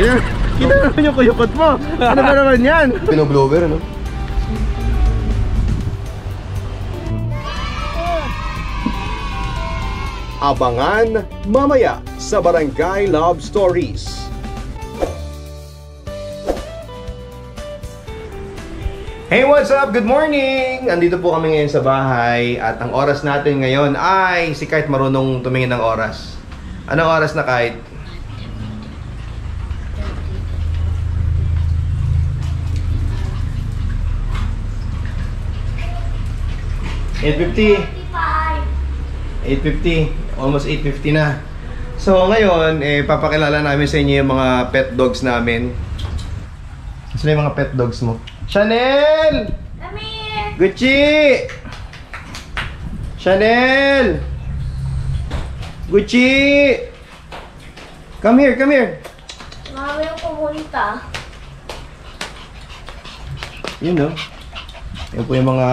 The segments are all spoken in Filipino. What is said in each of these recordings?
Kita, kita naman yung kuyukot mo. Ano ba naman yan? Pinoblower, ano? Abangan mamaya sa Barangay Love Stories. Hey, what's up? Good morning! Andito po kami ngayon sa bahay at ang oras natin ngayon ay si Kite marunong tumingin ng oras. Anong oras na Kite? Eight fifty. 8.50. Almost 8.50 na. So, ngayon, eh, papakilala namin sa inyo yung mga pet dogs namin. Sino yung mga pet dogs mo? Chanel! Gucci! Chanel! Gucci! Come here, come here. Mami yung pumunta. Yun no. Yan po yung mga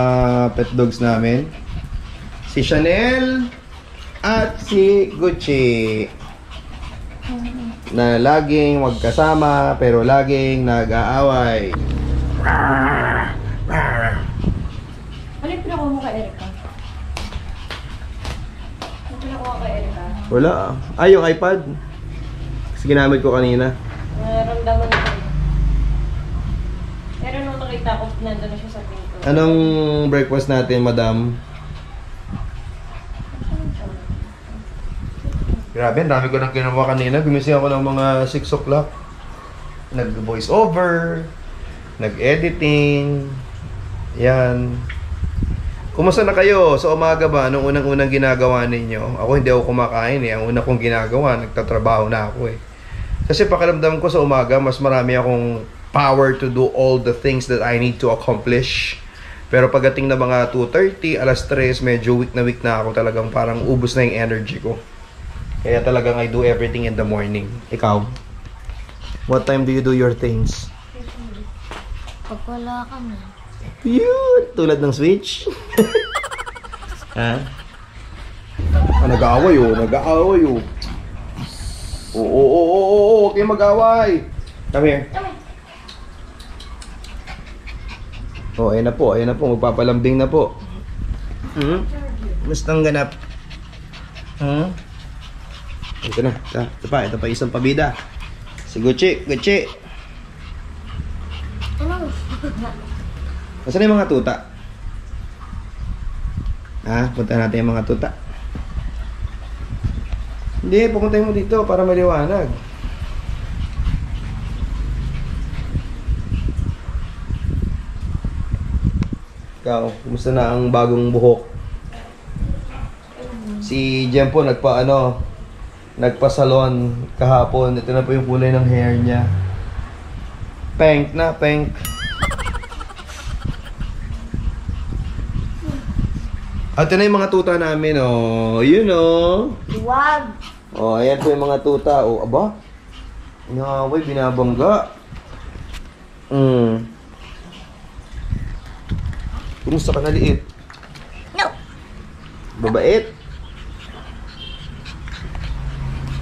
pet dogs namin. Si Chanel at si Gucci. Na laging magkasama pero laging nag-aaway. Ano yung pinakuha mo kay Erika? Ano pinakuha kay? Wala. ah. Ay, yung iPad. Kasi ginamit ko kanina. Naramdaman ko. Nakita ko, nandun na siya sa pinto. Anong breakfast natin, madam? Grabe, ang dami ko nang ginawa kanina. Gumising ako ng mga 6 o'clock. Nag-voice over, nag-editing. Yan. Kumusta na kayo sa umaga ba? Anong unang-unang ginagawa ninyo? Ako hindi ako kumakain eh. Ang una kong ginagawa, nagtatrabaho na ako eh. Kasi pakiramdam ko sa umaga, mas marami akong power to do all the things that I need to accomplish. Pero pagdating na mga 2.30, alas 3, medyo weak na weak na ako. Talagang parang ubos na yung energy ko. Kaya talagang I do everything in the morning. Ikaw? What time do you do your things? Pag wala ka na. Yun! Tulad ng switch. ha? Ah, nag-aaway oh. Nag-aaway oh. Oo, oo, oo, oo, oo. Huwag kayong mag-away. Come here. Oh, ayan na po. Ayan na po. Magpapalambing na po. Hmm? Gusto ang ganap? Hmm? Ito na. Ito, ito pa. Ito pa isang pabida. Si Gucci. Gucci. Ano? Nasaan yung mga tuta? Ha? Punta natin yung mga tuta. Hindi, pupuntahin mo dito para maliwanag. Ikaw, kumusta na ang bagong buhok? Si Jem po nagpa ano, nagpa-salon kahapon. Ito na po yung kulay ng hair niya. Pink na, pink. At yun na yung mga tuta namin, oh. You know. Wag! Oh, ayan po yung mga tuta. Oh, aba. Inaaway, binabangga. Hmm. Kumusta ka naliit? No! Babait?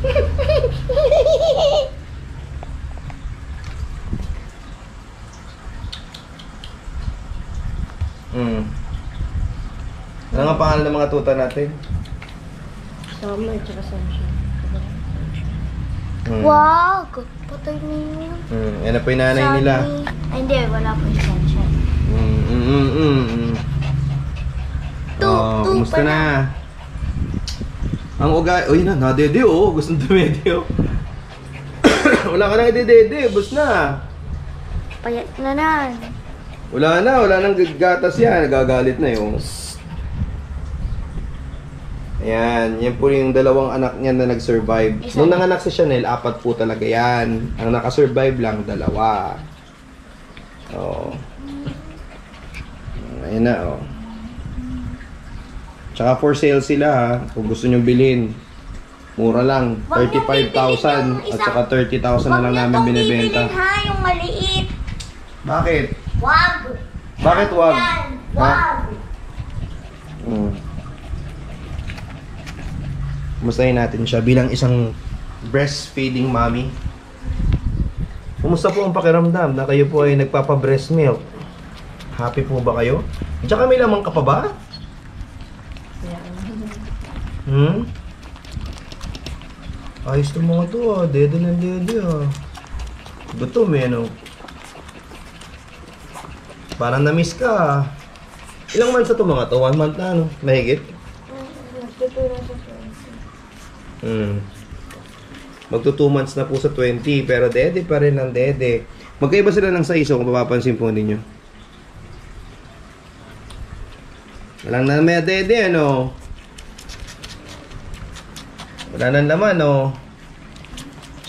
Hmm. Ano nga pangalan ng mga tuta natin? Summer tsaka sunshine. Hmm. Wag! Patay na yun. Hmm. Yan na po yung nanay nila. Ay, hindi. Wala pa yung sunshine. Mm, mm, mm. Tu- Oh, tu kumusta pa na? Ang uga, uy na, nadede oh, gustong dumede oh. wala ka nang idedede, bus na. Payat na na. Wala na, wala nang gatas yan, nagagalit na yun. Ayan, yan po yung dalawang anak niya na nag-survive. Isa. Nung nanganak si Chanel, apat po talaga yan. Ang nakasurvive lang, dalawa. Oh. Ayan na, oh. Tsaka for sale sila ha, kung gusto nyo bilhin. Mura lang, Wag niyong 35,000 bibilhin yung at saka 30,000 na lang namin binibenta. bibilin, ha, yung maliit. Bakit? Wag! Bakit wag? Yan? Wag! Mm. Kumustahin natin siya bilang isang breastfeeding mommy. Kumusta po ang pakiramdam na kayo po ay nagpapa-breast milk? Happy po ba kayo? Tsaka may lamang ka pa ba? Hmm? Ayos to mga to ah. Dede ng dede ah. Gutom eh ano. Parang na-miss ka ah. Ilang months na to mga to? One month na ano? Mahigit? Hmm. Magto 2 months na po sa 20, pero dede pa rin ang dede. Magkaiba sila ng size kung mapapansin po ninyo. Walang na may dede, ano? Wala nang laman, no?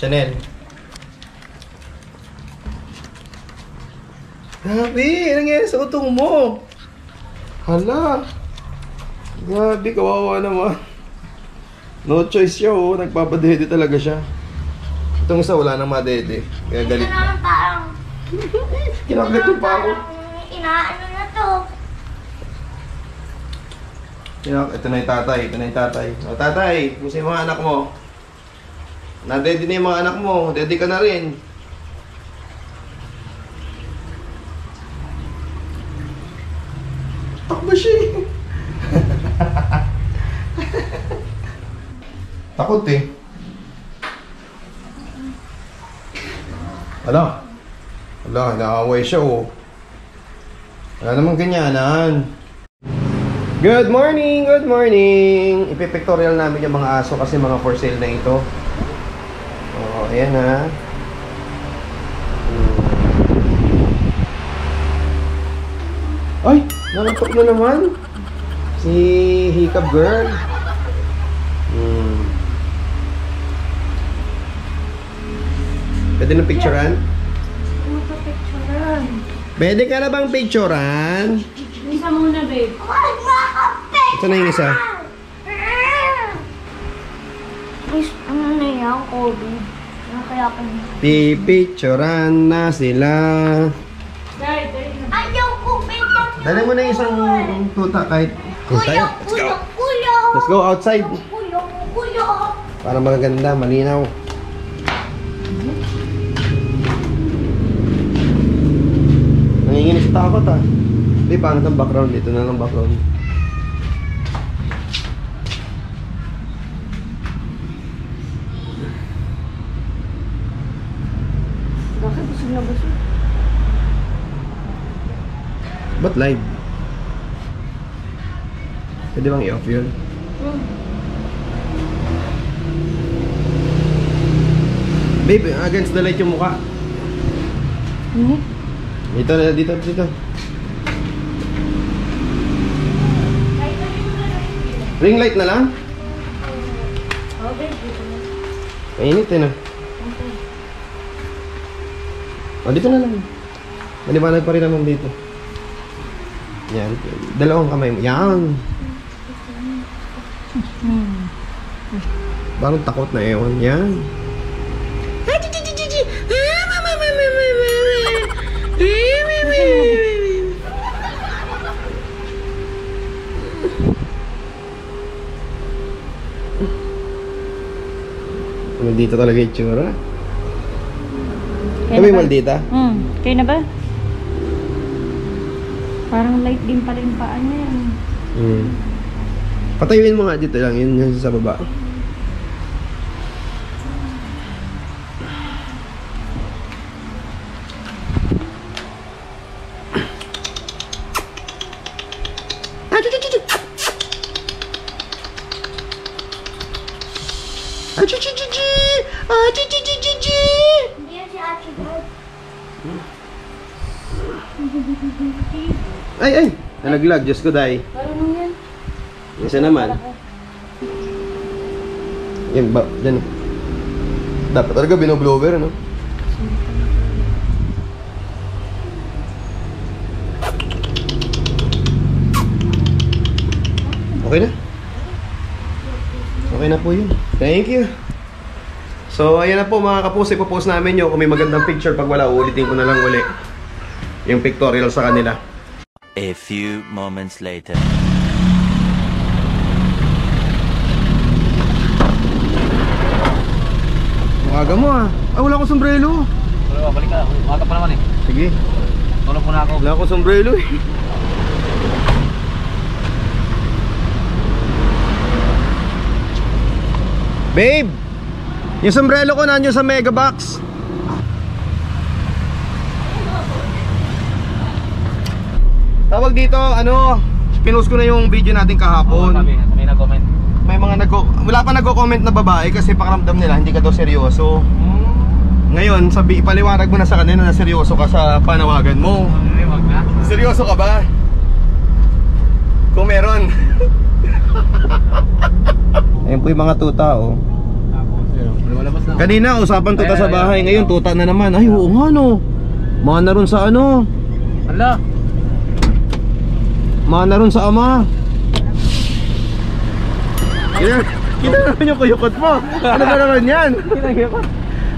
Chanel. Grabe, anong nangyari sa utong mo? Hala. Grabe, kawawa naman. No choice siya, oh. Nagpapadede talaga siya. Itong isa, wala nang madede. Kaya galit. Naman parang... Kinakagat pa ako. Inaano Kinak ito na yung tatay. Ito na yung tatay. O, tatay, kung yung mga anak mo. Na-dede na yung mga anak mo. Dede ka na rin. Takbo siya eh. Takot eh. Ala. Ala, naaway siya oh. Wala namang ganyanan. Good morning! Good morning! Ipipictorial namin yung mga aso kasi mga for sale na ito. Oo, ayan ha. Hmm. Ay! Nangatok na naman! Si Hiccup Girl. Hmm. Pwede na picturean? Magpapicturean. Pwede ka na bang picturean? Isa muna, babe. Ito na yung isa. Is, ano na yan, COVID? Ano kaya pa niya? Pipicturean na sila. Ayaw ko, picture niyo. Dala mo na isang tuta kahit... Kuya, Let's go. kuya, kuya. Let's go outside. Kuya, kuya. Para magaganda, malinaw. Nanginginis takot ah. Di, pangit ang background dito na lang background. Busog na busog? Ba't live? Pwede bang i-off yun? Babe, against the light yung mukha. Hmm? Dito, dito, dito. Ring light na lang? Oh, babe. Mainit eh no? O, dito na lang. Maliwanag pa rin naman dito. Yan. Dalawang kamay mo. Yan. Parang takot na ewan. Yan. Ano dito talaga yung tsura? Kami maldita? Hmm, kayo na ba? Parang light din pala yung paa niya. Hmm. Patayuin mo nga dito lang, yun yung sa baba. Ay, ay! Nalaglag, Diyos ko, day. Parang yan. Isa naman. Yan ba? Yan. Dapat talaga binoblower, ano? Okay na? Okay na po yun. Thank you. So, ayan na po mga kapos. Ipopost namin yun. Kung may magandang picture, pag wala, ulitin ko na lang uli. Yung pictorial sa kanila. A few moments later. Ang aga mo ah. Ay, wala akong sombrero. Pero balik ka. Umaga pa naman eh. Sige. Tulog muna ako. Wala akong sombrero eh. Babe! Yung sombrero ko nanyo sa Mega Box. Tawag dito, ano, pinost ko na yung video natin Oo, kahapon. sabi. May nag-comment. May mga nag wala pa nagko-comment na babae kasi pakiramdam nila hindi ka daw seryoso. Ngayon, sabi ipaliwanag mo na sa kanila na seryoso ka sa panawagan mo. Ay, wag na. Seryoso ka ba? Kung meron. Ayun po yung mga tuta oh. Kanina usapan tuta sa bahay, ngayon tuta na naman. Ay oo nga no. Mana ron sa ano? Ala. Mana ron sa ama. Kita, kita na naman yung kuyukot mo. Ano ba naman yan?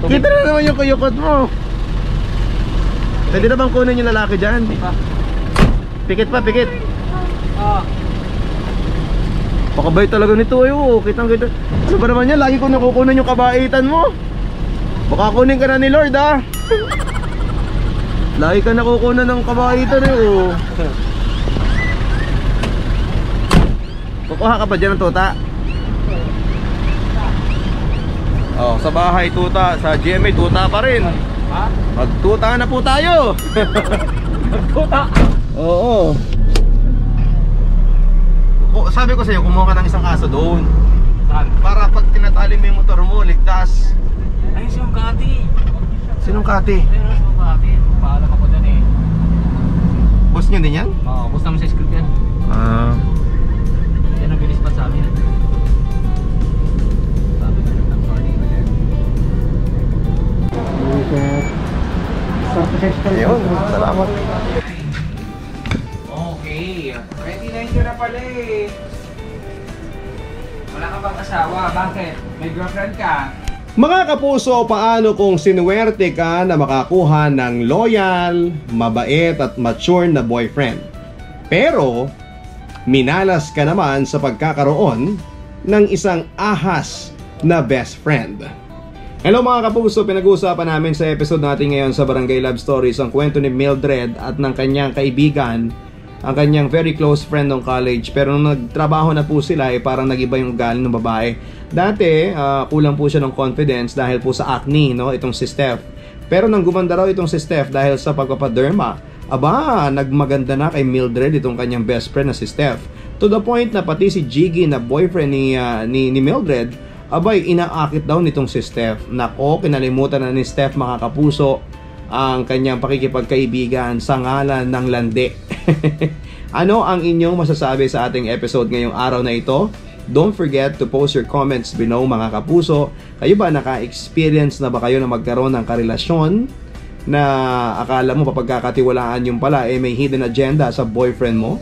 Kita na naman yung kuyukot mo. Pwede na bang kunin yung lalaki dyan? Pikit pa, pikit. Ah. Pakabait talaga nito ay oh. Kitang kita. Ano ba naman yan? Lagi ko nakukunan yung kabaitan mo. Baka kunin ka na ni Lord ah. Lagi ka nakukunan ng kabaitan eh oh. Kukuha ka pa dyan ng tuta? Oh, sa bahay tuta, sa GMA tuta pa rin. Ha? Magtuta na po tayo. Puta. Oo. Ko- Sabi ko sa iyo, kumuha ka ng isang aso doon. Saan? Para pag tinatali mo yung motor mo, ligtas. Ayun si yung Kati. Sinong kati? Ayun si yung Kati. Paalam ako dyan eh. Boss niyo din yan? Oo, bus naman sa script yan. Ah. Yan ang binis pa sa amin. Ayun, salamat. Okay. Ready na yun na pala eh. Wala ka bang asawa? Bakit? May girlfriend ka? Mga kapuso, paano kung sinuwerte ka na makakuha ng loyal, mabait at mature na boyfriend? Pero, minalas ka naman sa pagkakaroon ng isang ahas na best friend. Hello mga kapuso, pinag-uusapan namin sa episode natin ngayon sa Barangay Love Stories ang kwento ni Mildred at ng kanyang kaibigan, ang kanyang very close friend ng college. Pero nung nagtrabaho na po sila, eh, parang nag-iba yung ugali ng babae. Dati, ah, kulang po siya ng confidence dahil po sa acne, no? itong si Steph. Pero nang gumanda raw itong si Steph dahil sa pagpapaderma, aba, nagmaganda na kay Mildred itong kanyang best friend na si Steph. To the point na pati si Jiggy na boyfriend ni, ah, ni, ni Mildred, abay, inaakit daw nitong si Steph. Nako, kinalimutan na ni Steph mga kapuso ang kanyang pakikipagkaibigan sa ngalan ng lande. ano ang inyong masasabi sa ating episode ngayong araw na ito? Don't forget to post your comments below mga kapuso. Kayo ba naka-experience na ba kayo na magkaroon ng karelasyon na akala mo papagkakatiwalaan yung pala eh may hidden agenda sa boyfriend mo?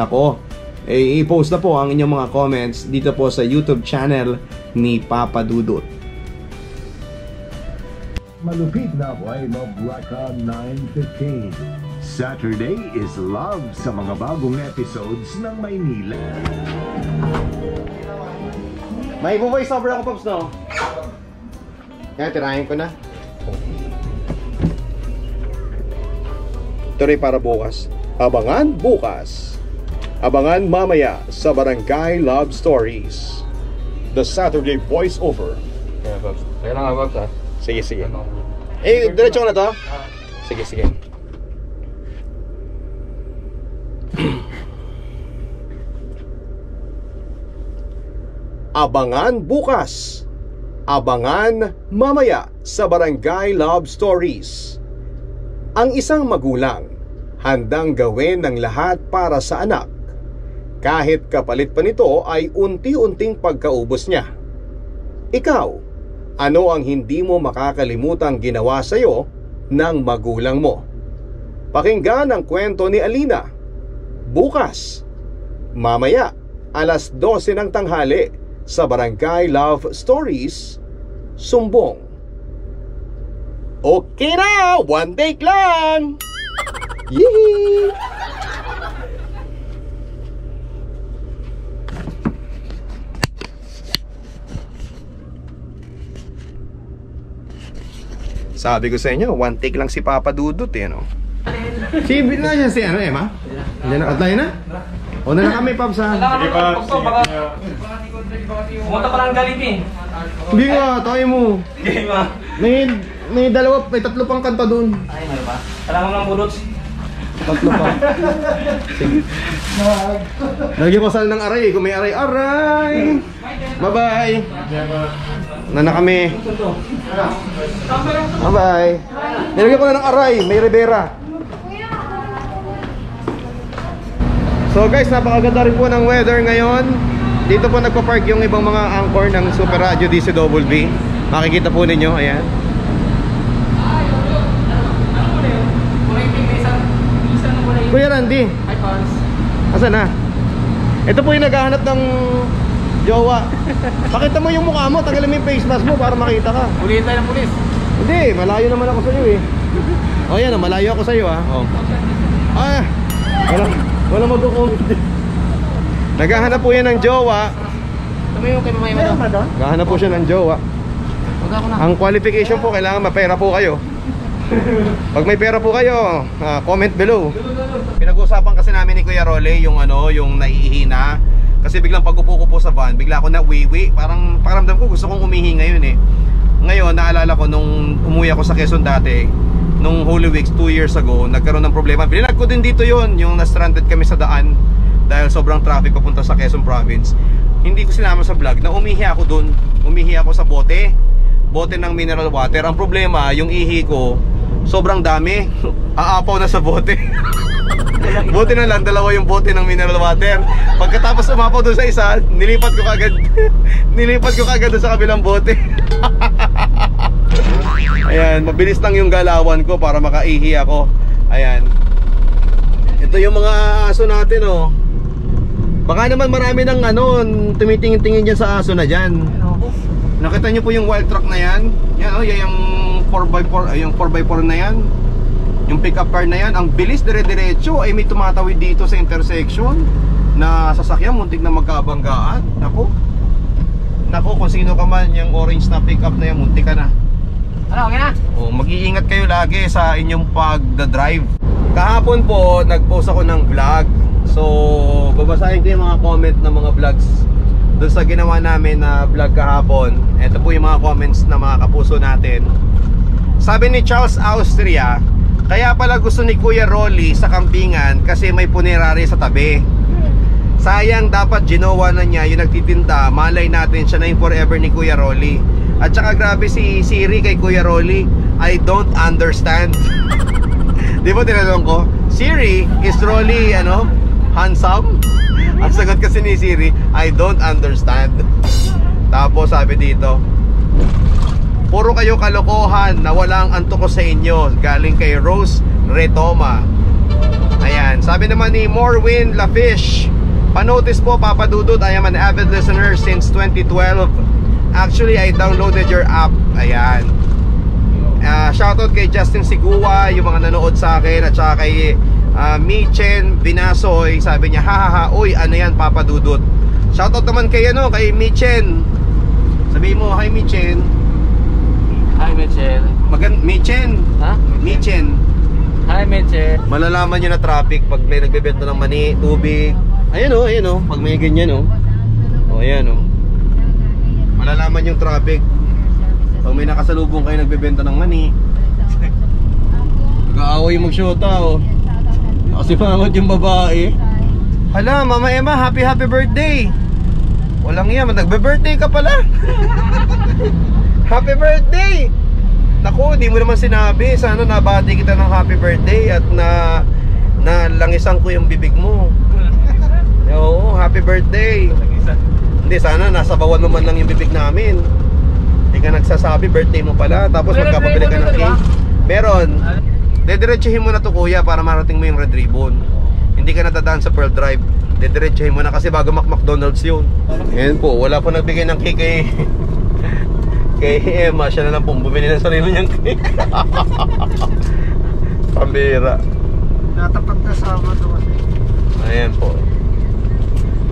Nako, eh, i-post na po ang inyong mga comments dito po sa YouTube channel ni Papa Dudut. Malupit na buhay Love Raka 915. Saturday is love sa mga bagong episodes ng Maynila. May voice over ako, Pops, no? Yan, tirahin ko na. Ito rin para bukas. Abangan bukas. Abangan mamaya sa Barangay Love Stories. The Saturday Voice-Over. Yan, Pops. Kaya lang nga, Pops, ha? Sige, sige. Eh, diretso ko na to? Sige, sige. Abangan bukas. Abangan mamaya sa Barangay Love Stories. Ang isang magulang handang gawin ng lahat para sa anak. Kahit kapalit pa nito ay unti-unting pagkaubos niya. Ikaw, ano ang hindi mo makakalimutang ginawa sa iyo ng magulang mo? Pakinggan ang kwento ni Alina. Bukas, mamaya, alas 12 ng tanghali sa Barangay Love Stories, Sumbong. Okay na! One take lang! Yee! Sabi ko sa inyo, one take lang si Papa Dudut eh, no? Si na siya si ano, Emma? Hindi na, atay na? O na na kami, Paps, ha? Sige pa, Pumunta pa lang galing eh. Hindi nga, tayo mo. Game ah. May, may dalawa, may tatlo pang kanta dun. Ay, meron ba? Kailangan ng budots. Tatlo pa. Sige. Lagyan ko sal ng aray, kung may aray, aray! Bye-bye! Na na kami. Bye-bye! Nilagyan ko na ng aray, may ribera. So guys, napakaganda rin po ng weather ngayon. Dito po nagpa-park yung ibang mga anchor ng Super Radio DCWB. Makikita po ninyo, ayan. Kuya Randy, Hi, Pons. asan na? Ito po yung naghahanap ng jowa. Pakita mo yung mukha mo, tanggalin mo yung face mask mo para makita ka. Ulihin tayo ng pulis. Hindi, malayo naman ako sa iyo eh. Oh, yan, malayo ako sa iyo ah. Oh. Ah, wala, wala magko-comment. Naghahanap po yan ng jowa. Tumayo kay mamaya mo. Naghahanap po siya ng jowa. Huwag ako na. Ang qualification po, kailangan mapera po kayo. Pag may pera po kayo, ah, comment below. Pinag-uusapan kasi namin ni Kuya Role yung ano, yung naiihina. Kasi biglang pag-upo ko po sa van, bigla ako nawiwi. Parang pakiramdam ko gusto kong umihi ngayon eh. Ngayon, naalala ko nung umuwi ako sa Quezon dati, nung Holy Weeks 2 years ago, nagkaroon ng problema. Bilinag ko din dito yon yung na-stranded kami sa daan dahil sobrang traffic papunta sa Quezon Province. Hindi ko sinama sa vlog na umihi ako dun. Umihi ako sa bote. Bote ng mineral water. Ang problema, yung ihi ko, sobrang dami. Aapaw na sa bote. Buti na lang, dalawa yung bote ng mineral water. Pagkatapos umapaw doon sa isa, nilipat ko kagad. nilipat ko kagad doon sa kabilang bote. Ayan, mabilis lang yung galawan ko para makaihi ako. Ayan. Ito yung mga aso natin, oh. Baka naman marami ng ano, tumitingin-tingin dyan sa aso na dyan. Nakita nyo po yung wild truck na yan? Yan, oh, yan yung 4x4, ay, yung 4x4 na yan. Yung pickup car na yan, ang bilis dire-diretso ay may tumatawid dito sa intersection na sasakyan, muntik na magkabanggaan. Nako. Nako, kung sino ka man, yung orange na pickup na yan, muntik ka na. Ano, okay na? Oh, mag-iingat kayo lagi sa inyong pagda-drive. Kahapon po, nag-post ako ng vlog. So, babasahin ko yung mga comment ng mga vlogs doon sa ginawa namin na vlog kahapon. Ito po yung mga comments na mga kapuso natin. Sabi ni Charles Austria, kaya pala gusto ni Kuya Rolly sa kampingan kasi may punerary sa tabi. Sayang dapat ginawa na niya yung nagtitinda, malay natin siya na yung forever ni Kuya Rolly. At saka grabe si Siri kay Kuya Rolly, I don't understand. Di ba tinanong ko, Siri, is Rolly ano, handsome? Ang sagot kasi ni Siri, I don't understand. Tapos sabi dito, Puro kayo kalokohan na walang antok ko sa inyo. Galing kay Rose Retoma. Ayan, sabi naman ni Morwin Lafish Panotice po Papa Dudut. I am an avid listener since 2012 Actually, I downloaded your app. Ayan. Uh, Shoutout kay Justin Sigua Yung mga nanood sa akin At saka kay uh, Michen Binasoy Sabi niya, hahaha, uy, ano yan Papa Dudut? Shoutout naman kay ano, kay Michen Sabi mo, hi Michen Hi, Mitchell. Magan Michen. Ha? Michen. Hi, Mitchell. Malalaman nyo na traffic pag may nagbebenta ng mani, tubig. Ayun oh, ayun oh. Pag may ganyan oh. Oh, ayan oh. Malalaman yung traffic. Pag may nakasalubong kayo nagbebenta ng mani. Nag-aaway yung magsyota oh. Kasi pangot yung babae. Hala, Mama Emma, happy happy birthday. Walang yan, nagbe-birthday ka pala. Happy birthday! Naku, di mo naman sinabi. Sana nabati kita ng happy birthday at na na langisan ko yung bibig mo. Oo, happy birthday. Hindi, sana nasa bawan mo man lang yung bibig namin. Hindi ka nagsasabi, birthday mo pala. Tapos magkapabili ka ng cake. Meron. Dediretsuhin mo na to kuya para marating mo yung red ribbon. Hindi ka natadaan sa Pearl Drive. Dediretsuhin mo na kasi bago Mac McDonald's yun. Ngayon po, wala po nagbigay ng cake kay kay Emma, siya na lang pong bumili ng sarili niyang cake. Pambira. Natapat na sama to kasi. Ayan po.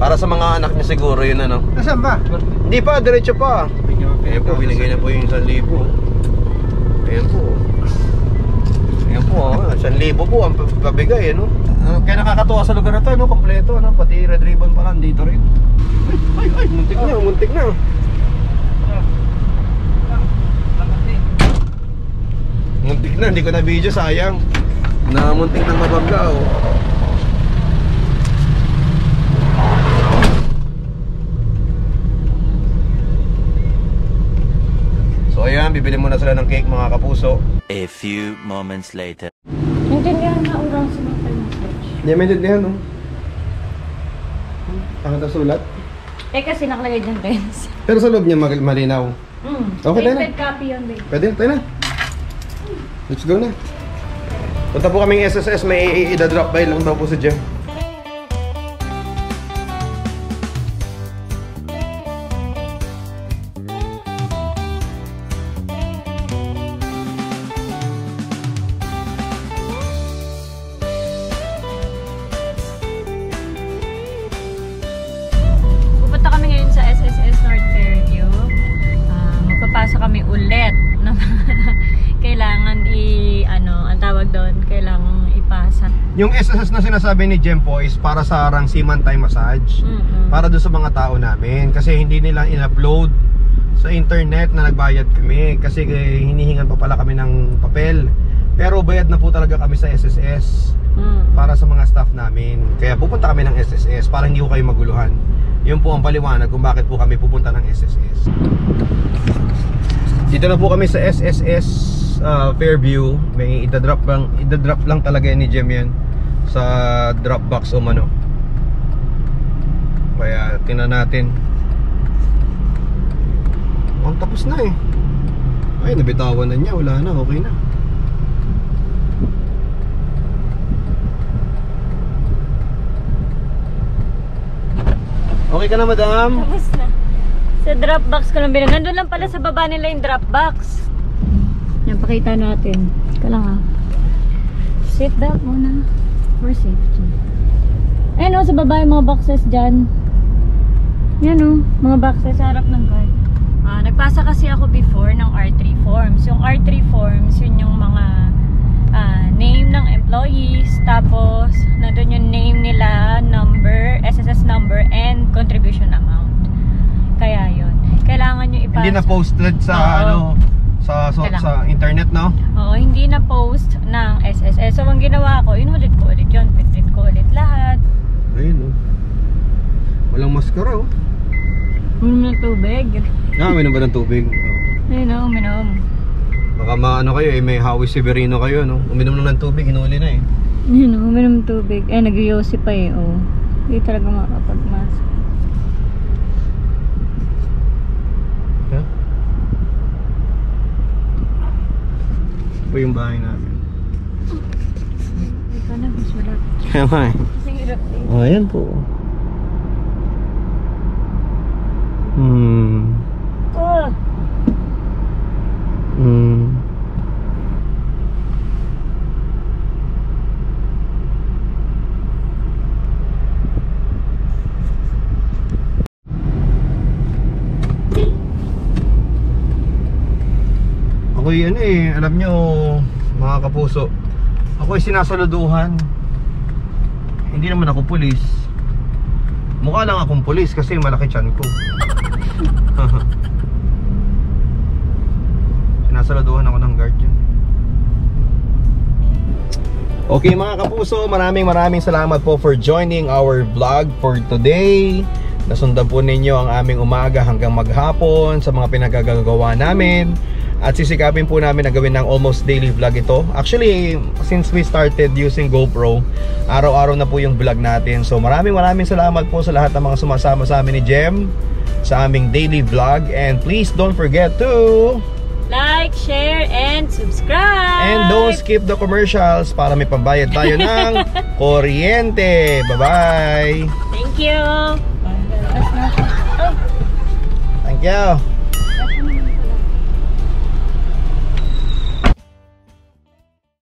Para sa mga anak niya siguro yun ano. Nasaan ba? Hindi pa, diretso pa. Ayan po, binigay na po yung 1,000. Ayan po. libo po ang pabigay, ano? Uh, kaya nakakatuwa sa lugar na to, no? Kompleto, ano? Pati red ribbon pa nandito rin. Ay, ay, ay, muntik na, muntik na. Muntik na, hindi ko na video, sayang. Na muntik nang mabangga, oh. So ayan, bibili muna sila ng cake mga kapuso. A few moments later. Naintindihan na urang sa mga message. Hindi may intindihan, no? Ang ito sulat? Eh kasi nakalagay dyan, Renz. Pero sa loob niya malinaw. Mm. Okay, tayo na. Printed copy yun, babe. Pwede, tayo na. Let's go na. Punta po kaming SSS, may i-drop by lang daw po si Jem. Yung SSS na sinasabi ni Jem po is para sa Rangsiman Thai Massage. Mm-mm. Para doon sa mga tao namin. Kasi hindi nila in-upload sa internet na nagbayad kami. Kasi eh, hinihingan pa pala kami ng papel. Pero bayad na po talaga kami sa SSS Mm. para sa mga staff namin. Kaya pupunta kami ng SSS para hindi ko kayo maguluhan. Yun po ang paliwanag kung bakit po kami pupunta ng SSS. Dito na po kami sa SSS uh, Fairview. May idadrop lang, idadrop lang talaga ni Jem yan sa Dropbox o mano. Kaya tingnan natin. Ang tapos na eh. Ay, nabitawan na niya. Wala na, okay na. Okay ka na, madam? Tapos na. Sa Dropbox ko lang binili. Nandun lang pala sa baba nila yung Dropbox. Yan, pakita natin. Ika lang ah. Sit belt muna. For safety. Ayun oh, sa baba yung mga boxes dyan. Yan oh, mga boxes sa harap ng car. Ah, nagpasa kasi ako before ng R3 forms. Yung R3 forms, yun yung mga ah, name ng employees, tapos nandun yung name nila, number, SSS number, and contribution amount. Kaya yun. Kailangan nyo ipasa. Hindi na posted sa Oo. ano sa so, sa internet no? Oo, hindi na post ng SSS. So, ang ginawa ko, inulit ko ulit yun. Pinrint ko ulit lahat. Ayun oh. Walang maskara oh. Uminom ng tubig. Ah, may ba ng tubig? Ayun o, uminom. Baka maano kayo eh, may Howie Severino kayo no? Uminom lang ng tubig, inuli na eh. Ayun o, uminom ng tubig. Eh, nag-yosi pa eh, oh. Hindi talaga makapag-mask. Ito yung bahay namin. Ikaw na, mas wala. Kaya nga eh. Hirap eh. Oh, ayan po. Hmm. Oh! Hmm. Ako yan eh, alam nyo mga kapuso Ako ay sinasaluduhan Hindi naman ako pulis Mukha lang akong pulis kasi malaki chan ko Sinasaluduhan ako ng guard dyan Okay mga kapuso, maraming maraming salamat po for joining our vlog for today. Nasundan po ninyo ang aming umaga hanggang maghapon sa mga pinagagagawa namin. At sisikapin po namin na gawin ng almost daily vlog ito. Actually, since we started using GoPro, araw-araw na po yung vlog natin. So maraming maraming salamat po sa lahat ng mga sumasama sa amin ni Jem sa aming daily vlog. And please don't forget to... Like, share, and subscribe! And don't skip the commercials para may pambayad tayo ng kuryente. Bye-bye! Thank you! Thank you!